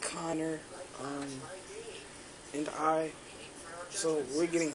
Connor, um, and I. So we're getting